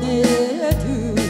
de tu